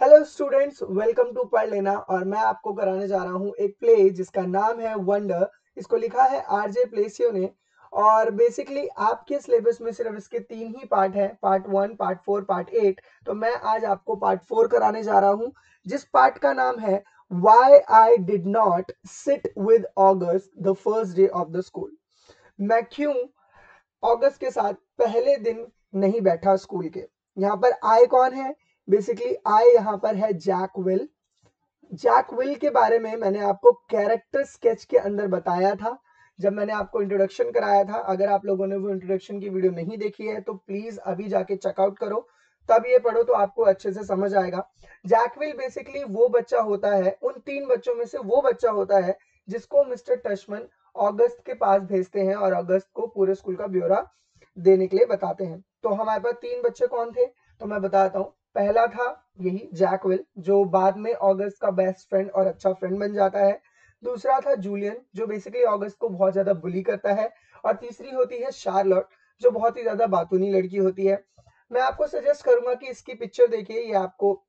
Hello students welcome to पढ़ लेना और मैं आपको कराने जा रहा हूँ एक प्ले जिसका नाम है वंडर इसको लिखा है आरजे प्लेसियो ने। और बेसिकली आपके सिलेबस में सिर्फ़ इसके तीन ही पार्ट है part one part four part eight तो मैं आज आपको पार्ट फोर कराने जा रहा हूँ। जिस पार्ट का नाम है why I did not sit with August the first day of the school मैं क्यों ऑगस्ट के साथ पहले दिन नहीं बैठा स्कूल के? यहाँ पर आई कौन है? बेसिकली आई यहाँ पर है जैक विल जैक विल के बारे में मैंने आपको कैरेक्टर स्केच के अंदर बताया था। जब मैंने आपको इंट्रोडक्शन कराया था, अगर आप लोगों ने वो इंट्रोडक्शन की वीडियो नहीं देखी है तो प्लीज़ अभी जाके चेकआउट करो। तब ये पढ़ो तो आपको अच्छे से समझ आएगा। जैकविल बेसिकली वो बच्चा होता है, उन तीन बच्चों में से वो बच्चा होता है, जिसको मिस्टर टशमन अगस्त के पास भेजते हैं और अगस्त को पूरे स्कूल का ब्यौरा देने के लिए बताते हैं। तो हमारे पास तीन बच्चे कौन थे? तो मैं बताता हूँ। पहला था यही जैकविल जो बाद में अगस्त का बेस्ट फ्रेंड और अच्छा फ्रेंड बन जाता है। दूसरा था जूलियन जो बेसिकली अगस्त को बहुत ज़्यादा बुली करता है। और तीसरी होती है शार्लॉट जो बहुत ही ज़्यादा बातूनी लड़की होती है। मैं आपको सजेस्ट करूँगा कि इसकी पिक्चर देखिए, ये आपको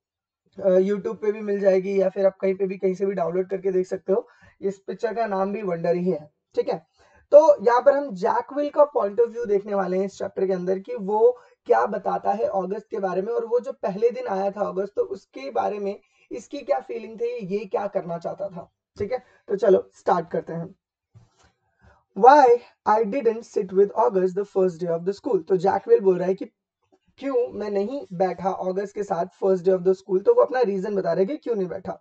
यूट्यूब पे भी मिल जाएगी या फिर आप कहीं पे भी, कहीं से भी डाउनलोड करके देख सकते हो। इस पिक्चर का नाम भी वंडर ही है, ठीक है? तो यहाँ पर हम जैकविल का पॉइंट ऑफ़ व्यू देखने वाले हैं इस चैप्टर के अंदर कि वो क्या बताता है अगस्त के बारे में? और वो जो पहले दिन आया था अगस्त तो उसके बारे में इसकी क्या फीलिंग थी? ये क्या करना चाहता था? ठीक है? तो चलो स्टार्ट करते हैं। Why I didn't sit with August the first day of the school तो जैकविल बोल रहा है कि क्यों मैं नहीं बैठा ऑगस्ट के साथ first day of the school तो वो अपना रीजन बता रहे कि क्यों नहीं बैठा?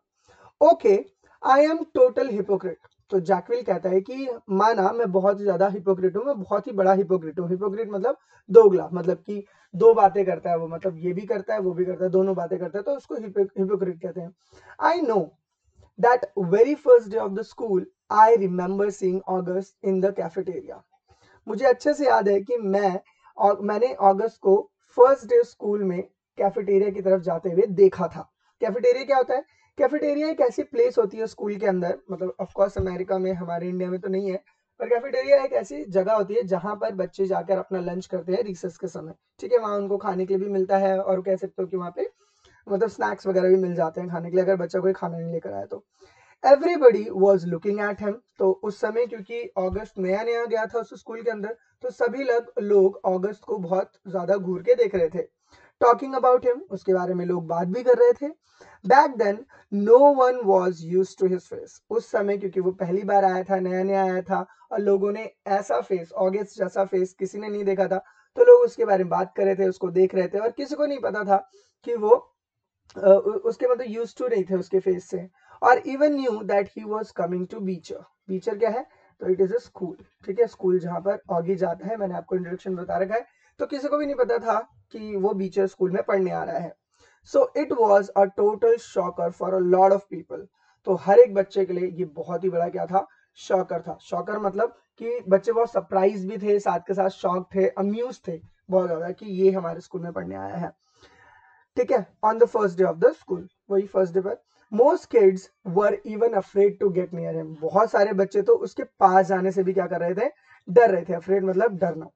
Okay I am total hypocrite तो जैकविल कहता है कि, माना मैं बहुत ज़्यादा हिपोक्रेट हूँ, मैं बहुत ही बड़ा हिपोक्रेट हूँ। हिपोक्रेट मतलब दोगला मतलब कि दो बातें करता है वो मतलब ये भी करता है, वो भी करता है, दोनों बातें करता है तो उसको हिपोक्रेट कहते हैं। I know that very first day of the school I remember seeing August in the cafeteria मुझे अच्छे से याद है कि मैं और मैंने ऑगस्ट को फ़र्स्ट डे स्कूल में कैफेटेरिया की तरफ़ जाते हुए देखा था। कैफेटेरिया क्या होता है? कैफेटेरिया एक ऐसी प्लेस होती है स्कूल के अंदर मतलब ऑफ़ कोर्स अमेरिका में, हमारे इंडिया में तो नहीं है, पर कैफेटेरिया एक ऐसी जगह होती है जहाँ पर बच्चे जाकर अपना लंच करते हैं रिसर्च के समय। ठीक है, वहाँ उनको खाने के लिए भी मिलता है और कह सकते हो कि वहाँ पे मतलब स्नैक्स वगैरह भी मिल जाते हैं खाने के लिए, अगर बच्चा कोई खाना नहीं लेकर आया तो। Everybody was looking at him तो उस समय क्योंकि अगस्त नया नया गया था उस स्कूल के अंदर तो सभी लोग अगस्त को बहुत ज़्यादा घूर के देख रहे थे। टॉकिंग अबाउट हिम उसके बारे में लोग बात भी कर रहे थे। Back then no one was use to his face उस समय क्योंकि वो पहली बार आया था, नया नया आया था, और लोगों ने ऐसा फेस ऑगस्ट जैसा फेस किसी ने नहीं देखा था तो लोग उसके बारे में बात कर रहे थे, उसको देख रहे थे, और किसी को नहीं पता था कि वो उसके मतलब यूज़ टू नहीं थे उसके फेस से। और even knew that he was coming to Beecher Beecher क्या है? तो इट इज़ अ स्कूल ठीक है? स्कूल जहाँ पर ऑगी जाता है। मैंने आपको इंट्रोडक्शन बता रखा है। तो किसी को भी नहीं पता था कि वो बीचर स्कूल में पढ़ने आ रहा है। So it was a total shocker for a lot of people तो हर एक बच्चे के लिए ये बहुत ही बड़ा क्या था? शॉकर था। शॉकर मतलब कि बच्चे बहुत सरप्राइज़ भी थे, साथ के साथ शॉक थे अम्यूज थे बहुत ज़्यादा कि ये हमारे स्कूल में पढ़ने आया है। ठीक है? On the first day of the school वही फ़र्स्ट डे पर most kids were even afraid to get near him बहुत सारे बच्चे तो उसके पास जाने से भी क्या कर रहे थे? डर रहे थे। अफ्रेड मतलब डरना।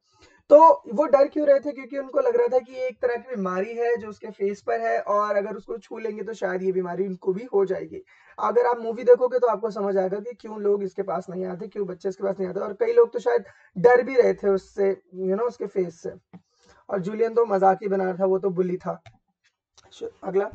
तो वो डर क्यों रहे थे? क्योंकि उनको लग रहा था कि एक तरह की बीमारी है जो उसके फेस पर है और अगर उसको छू लेंगे तो शायद ये बीमारी उनको भी हो जाएगी। अगर आप मूवी देखोगे तो आपको समझ आएगा कि क्यों लोग इसके पास नहीं आते क्यों बच्चे इसके पास नहीं आते और कई लोग तो शायद डर भी रहे थे उससे यू नो उसके फेस से। और जूलियन तो मज़ाक ही बना रहा था वो तो बुली था। अगला।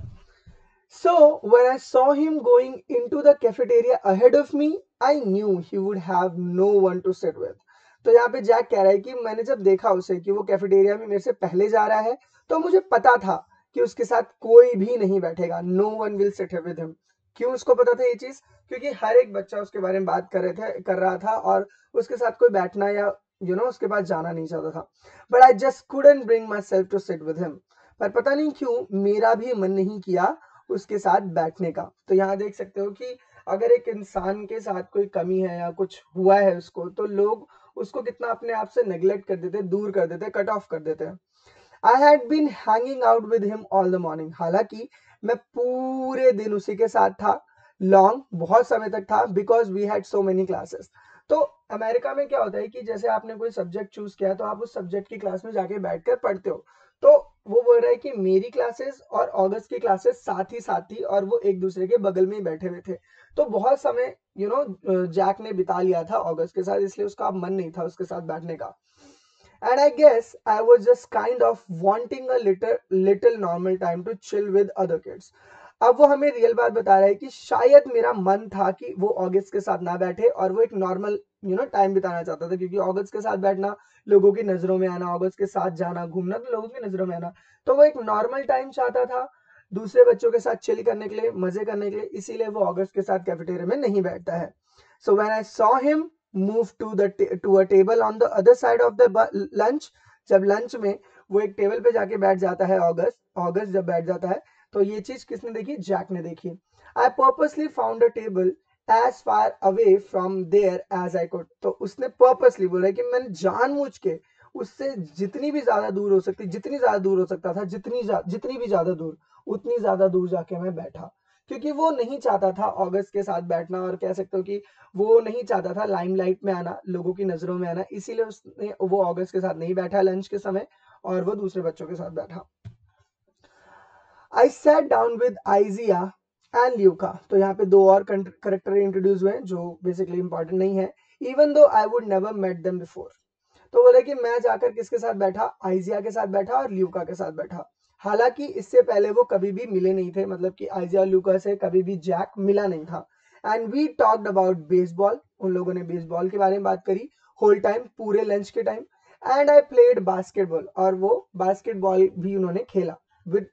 So when I saw him going into the cafeteria ahead of me, I knew he would have no one to sit with. तो यहाँ पे जैक कह रहा है कि मैंने जब देखा उसे कि वो कैफेटेरिया में मेरे से पहले जा रहा है तो मुझे पता था कि उसके साथ कोई भी नहीं बैठेगा। No one will sit with him क्यों उसको पता था ये चीज़? क्योंकि हर एक बच्चा उसके बारे में बात कर रहे थे कर रहा था और उसके साथ कोई बैठना या यू you नो know, उसके पास जाना नहीं चाहता था। But I just couldn't bring myself to sit with him पर पता नहीं क्यों मेरा भी मन नहीं किया उसके साथ बैठने का। तो यहाँ देख सकते हो कि अगर एक इंसान के साथ कोई कमी है या कुछ हुआ है उसको तो लोग उसको कितना अपने आप से नेग्लेक्ट कर देते, दूर कर देते कट ऑफ़ कर देते। I had been hanging out with him all the morning हालाँकि मैं पूरे दिन उसी के साथ था। लॉन्ग बहुत समय तक था because we had so many classes तो अमेरिका में क्या होता है कि जैसे आपने कोई सब्जेक्ट चूज़ किया तो आप उस सब्जेक्ट की क्लास में जाके बैठकर पढ़ते हो। तो वो बोल रहा है कि मेरी क्लासेस और अगस्त की क्लासेस साथ ही साथ थी और वो एक दूसरे के बगल में ही बैठे हुए थे। तो बहुत समय यू नो जैक ने बिता लिया था अगस्त के साथ, इसलिए उसका मन नहीं था उसके साथ बैठने का। And I guess I was just kind of wanting a little little normal time to chill with other kids. अब वो हमें रियल बात बता रहा है कि शायद मेरा मन था कि वो ऑगस्ट के साथ ना बैठे और वो एक नॉर्मल यू नो टाइम बिताना चाहता था क्योंकि ऑगस्ट के साथ बैठना, लोगों की नज़रों में आना ऑगस्ट के साथ जाना, घूमना तो लोगों की नज़रों में आना तो वो एक नॉर्मल टाइम चाहता था दूसरे बच्चों के साथ चिल करने के लिए, मज़े करने के लिए, इसीलिए वो ऑगस्ट के साथ कैफेटेरिया में नहीं बैठता है। So when I saw him move to the to a table on the other side of the lunch जब लंच में वो एक टेबल पे जाके बैठ जाता है ऑगस्ट ऑगस्ट जब बैठ जाता है तो ये चीज़ किसने देखी? जैक ने देखी। I purposely found a table as far away from there as I could तो उसने पर्पसली बोला कि मैंने जानबूझ के उससे जितनी भी ज़्यादा दूर हो सकती, जितनी ज़्यादा दूर हो सकता था, जितनी जितनी भी ज़्यादा दूर, उतनी ज़्यादा दूर जाके मैं बैठा। क्योंकि वो नहीं चाहता था अगस्त के साथ बैठना और कह सकते हो कि वो नहीं चाहता था लाइमलाइट में आना, लोगों की नज़रों में आना। इसीलिए उसने, वो अगस्त के साथ नहीं बैठा लंच के समय और वो दूसरे बच्चों के साथ बैठा। I sat down with Isaiah and Luca तो यहाँ पे दो और करेक्टर इंट्रोड्यूस हुए जो बेसिकली इंपॉर्टेंट नहीं है even though I would never met them before तो बोले कि मैं जाकर किसके साथ बैठा? आइजिया के साथ बैठा और ल्यूका के साथ बैठा। हालाँकि इससे पहले वो कभी भी मिले नहीं थे मतलब कि आइजिया ल्यूका से कभी भी जैक मिला नहीं था। And we talked about baseball उन लोगों ने बेसबॉल के बारे में बात करी होल टाइम पूरे लंच के time and I played basketball और वो बास्केटबॉल भी उन्होंने खेला। With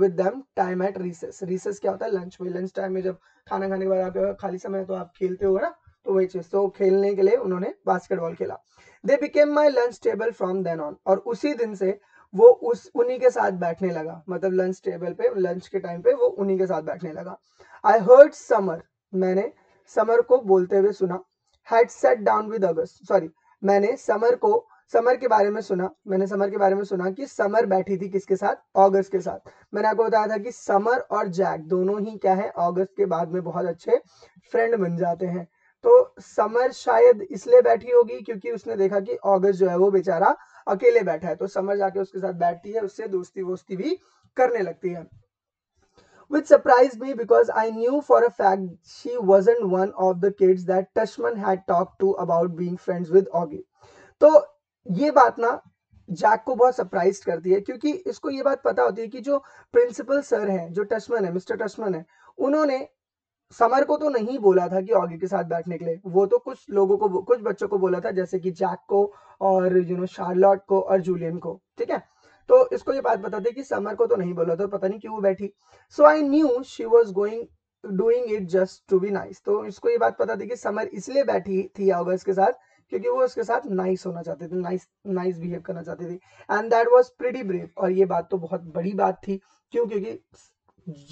with time at recess recess क्या होता है? लंच में लंच टाइम में जब खाना खाने के बाद आप खाली समय तो आप खेलते हो ना? तो वही चीज़। तो खेलने के लिए उन्होंने बास्केटबॉल खेला। They became my lunch table from then on और उसी दिन से वो उस, उन्हीं के साथ बैठने लगा। मतलब लंच टेबल पे लंच के टाइम पे वो उन्हीं के साथ बैठने लगा। आई हर्ड समर मैंने समर को बोलते हुए सुना। Had sat down with August sorry मैंने समर को समर के बारे में सुना, मैंने समर के बारे में सुना कि समर बैठी थी किसके साथ? अगस्त के साथ। मैंने आपको बताया था कि समर और जैक दोनों ही क्या है? अगस्त के बाद में बहुत अच्छे फ्रेंड बन जाते हैं। तो समर शायद इसलिए बैठी होगी क्योंकि उसने देखा कि अगस्त जो है वो बेचारा अकेले बैठा है। तो समर जाके उसके साथ बैठती है, उससे दोस्ती वोस्ती भी करने लगती है। Which surprised me because I knew for a fact she wasn't one of the kids that Tashman had talked to about being friends with Augie. तो ये बात ना जैक को बहुत सरप्राइज़ करती है, क्योंकि इसको ये बात पता होती है कि जो प्रिंसिपल सर हैं, जो टचमन है मिस्टर टचमन है, उन्होंने समर को तो नहीं बोला था कि ऑगी के साथ बैठने के लिए। वो तो कुछ लोगों को, कुछ बच्चों को बोला था, जैसे कि जैक को और यू नो शार्लॉट को और जूलियन को, ठीक है? तो इसको ये बात बता दे कि समर को तो नहीं बोला था, पता नहीं क्यों बैठी। So I knew she was going doing it just to be nice तो इसको ये बात पता थी कि समर इसलिए बैठी थी ऑगस्ट के साथ क्योंकि वो उसके साथ नाइस होना चाहते थे नाइस नाइस बिहेव करना चाहती थी। And that was pretty brave और ये बात तो बहुत बड़ी बात थी। क्यों? क्योंकि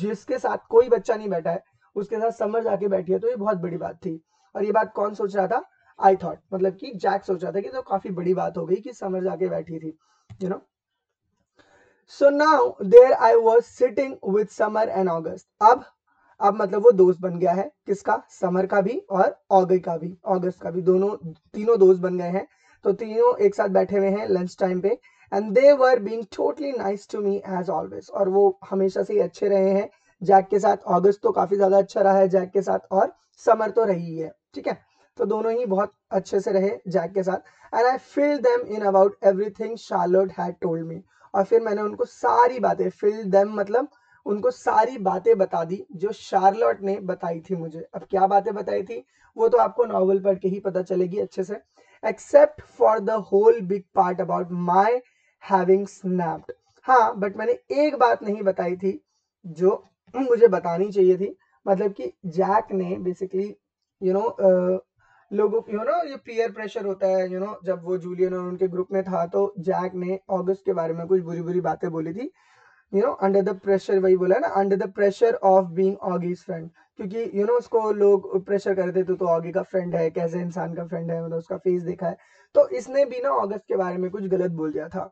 जिसके साथ कोई बच्चा नहीं बैठा है, उसके साथ समर जाके बैठी है तो ये बहुत बड़ी बात थी। और ये बात कौन सोच रहा था? आई थॉट मतलब कि जैक सोच रहा था कि तो काफ़ी बड़ी बात हो गई कि समर जाके बैठी थी you know so now there I was sitting with Summer and August अब अब मतलब वो दोस्त बन गया है किसका? समर का भी और ऑगस्ट का भी, ऑगस्ट का भी। दोनों, तीनों दोस्त बन गए हैं। तो तीनों एक साथ बैठे हुए हैं लंच टाइम पे and they were being totally nice to me as always और वो हमेशा से ही अच्छे रहे हैं। जैक के साथ ऑगस्ट तो काफ़ी ज़्यादा अच्छा रहा है जैक के साथ और समर तो रही है ठीक है? तो दोनों ही बहुत अच्छे से रहे जैक के साथ and I filled them in about everything Charlotte had told me और फिर मैंने उनको सारी बातें फिल देम मतलब उनको सारी बातें बता दी जो शार्लोट ने बताई थी मुझे। अब क्या बातें बताई थी वो तो आपको नॉवल पढ़ के ही पता चलेगी अच्छे से। Except for the whole big part about my having snapped हाँ बट मैंने एक बात नहीं बताई थी जो मुझे बतानी चाहिए थी। मतलब कि जैक ने बेसिकली यू नो लोगों यू नो ये पीयर प्रेशर होता है यू you नो know, जब वो जूलियन और उनके ग्रुप में था तो जैक ने ऑगस्ट के बारे में कुछ बुरी बुरी बातें बोली थी। You know under the pressure वही बोला ना under the pressure of being Auggie's friend क्योंकि यू you नो know, उसको लोग प्रेशर करते थे तो ऑगी का फ्रेंड है कैसे इंसान का फ्रेंड है? मतलब उसका फेस देखा है। तो इसने भी ना ऑगस्ट के बारे में कुछ गलत बोल दिया था।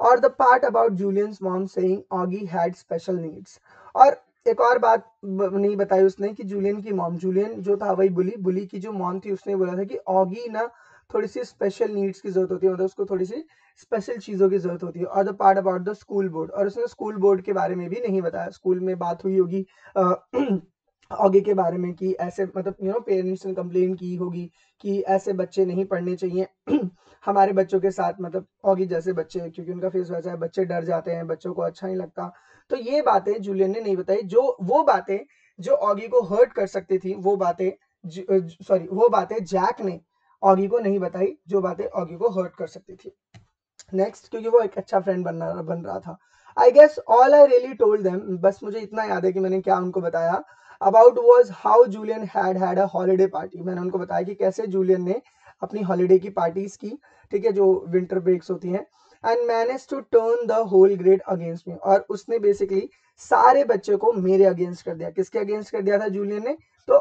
और the part about Julian's mom saying Auggie had special needs और एक और बात नहीं बताई उसने कि जूलियन की मॉम जूलियन जो था वही बुली बुली की जो मॉम थी उसने बोला था कि ऑगी ना थोड़ी सी स्पेशल नीड्स की ज़रूरत होती है मतलब उसको थोड़ी सी स्पेशल चीज़ों की ज़रूरत होती है। और the part about the school board और उसने स्कूल बोर्ड के बारे में भी नहीं बताया। स्कूल में बात हुई होगी आगे के बारे में कि ऐसे मतलब यू नो पेरेंट्स ने कंप्लेन की होगी कि ऐसे बच्चे नहीं पढ़ने चाहिए। हमारे बच्चों के साथ मतलब ऑगी जैसे बच्चे, क्योंकि उनका फेस वैसा है, बच्चे डर जाते हैं, बच्चों को अच्छा नहीं लगता। तो ये बातें जूलियन ने नहीं बताई। जो, वो बातें जो ऑगी को हर्ट कर सकती थी, वो बातें सॉरी वो बातें जैक ने ऑगी को नहीं बताई, जो बातें ऑगी को हर्ट कर सकती थी। नेक्स्ट क्योंकि वो एक अच्छा फ्रेंड बन रहा बन रहा था। I guess all I really told them बस मुझे इतना याद है कि मैंने क्या उनको बताया about was how Julian had had a holiday party मैंने उनको बताया कि कैसे जूलियन ने अपनी हॉलीडे की पार्टीज़ की, ठीक है, जो विंटर ब्रेक्स होती हैं। And manage to turn the whole grade against me और उसने बेसिकली सारे बच्चे को मेरे अगेंस्ट कर दिया। किसके अगेंस्ट कर दिया था जूलियन ने? तो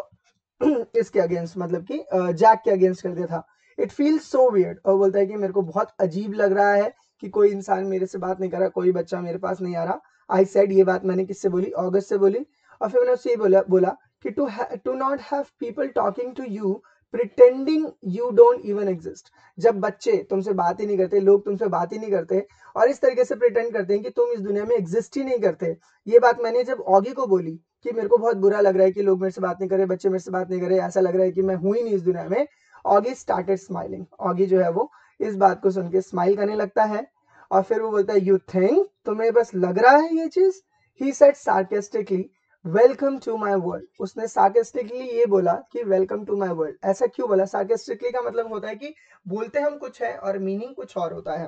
इसके अगेंस्ट मतलब कि जैक के अगेंस्ट कर दिया था। इट फील सो वियर्ड और बोलता है कि मेरे को बहुत अजीब लग रहा है कि कोई इंसान मेरे से बात नहीं कर रहा, कोई बच्चा मेरे पास नहीं आ रहा। आई सेड ये बात मैंने किससे बोली? ऑगस्ट से बोली। और फिर मैंने उससे ये बोला बोला कि to to not have people talking to you pretending you don't even exist जब बच्चे तुमसे बात ही नहीं करते, लोग तुमसे बात ही नहीं करते और इस तरीके से प्रिटेंड करते हैं कि तुम इस दुनिया में एग्जिस्ट ही नहीं करते। ये बात मैंने जब ऑगी को बोली कि मेरे को बहुत बुरा लग रहा है कि लोग मेरे से बात नहीं करे बच्चे मेरे से बात नहीं करे ऐसा लग रहा है कि मैं हूँ ही नहीं इस दुनिया में। ऑगी स्टार्टेड स्माइलिंग ऑगी जो है वो इस बात को सुन के स्माइल करने लगता है और फिर वो बोलता है यू थिंक तुम्हें बस लग रहा है ये चीज़? He said sarcastically welcome to my world उसने सार्केस्टिकली ये बोला कि वेलकम टू माई वर्ल्ड ऐसा क्यों बोला? सार्केस्टिकली का मतलब होता है कि बोलते हम कुछ है और मीनिंग कुछ और होता है।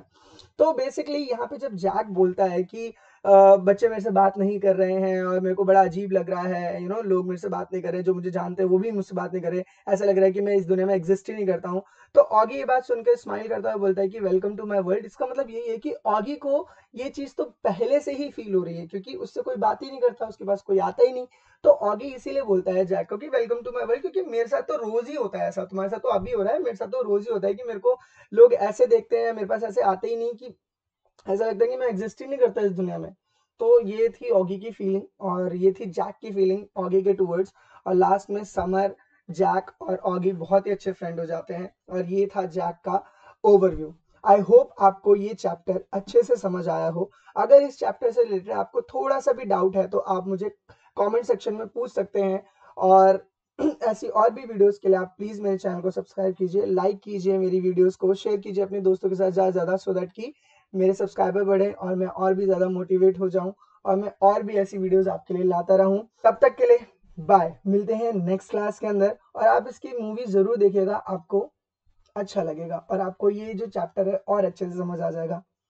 तो बेसिकली यहाँ पे जब जैक बोलता है कि बच्चे मेरे से बात नहीं कर रहे हैं और मेरे को बड़ा अजीब लग रहा है यू नो लोग मेरे से बात नहीं कर रहे जो मुझे जानते हैं वो भी मुझसे बात नहीं कर रहे ऐसा लग रहा है कि मैं इस दुनिया में एग्जिस्ट ही नहीं करता हूँ। तो ऑगी ये बात सुनकर स्माइल करता है बोलता है कि वेलकम टू माई वर्ल्ड इसका मतलब यही है कि ऑगी को ये चीज़ तो पहले से ही फील हो रही है, क्योंकि उससे कोई बात ही नहीं करता, उसके पास कोई आता ही नहीं। तो ऑगी इसीलिए बोलता है जैक को कि वेलकम टू माई वर्ल्ड क्योंकि मेरे साथ तो रोज ही होता है ऐसा। तुम्हारे साथ तो अभी हो रहा है, मेरे साथ तो रोज ही होता है कि मेरे को लोग ऐसे देखते हैं, मेरे पास ऐसे आते ही नहीं कि ऐसा लगता है कि मैं एग्जिस्ट ही नहीं करता इस दुनिया में। तो ये थी ऑगी की फीलिंग और ये थी जैक की फीलिंग ऑगी के टूवर्ड्स और लास्ट में समर जैक और ऑगी बहुत ही अच्छे फ्रेंड हो जाते हैं और ये था जैक का ओवरव्यू आई होप आपको ये चैप्टर अच्छे से समझ आया हो। अगर इस चैप्टर से रिलेटेड आपको थोड़ा सा भी डाउट है तो आप मुझे कमेंट सेक्शन में पूछ सकते हैं और ऐसी और भी वीडियोस के लिए आप प्लीज़ मेरे चैनल को सब्सक्राइब कीजिए लाइक कीजिए मेरी वीडियोस को शेयर कीजिए अपने दोस्तों के साथ ज़्यादा ज़्यादा सो दैट की मेरे सब्सक्राइबर बढ़े और मैं और भी ज़्यादा मोटिवेट हो जाऊँ और मैं और भी ऐसी वीडियोस आपके लिए लाता रहूँ। तब तक के लिए बाय मिलते हैं नेक्स्ट क्लास के अंदर और आप इसकी मूवी ज़रूर देखिएगा, आपको अच्छा लगेगा और आपको ये जो चैप्टर है और अच्छे से समझ आ जाएगा।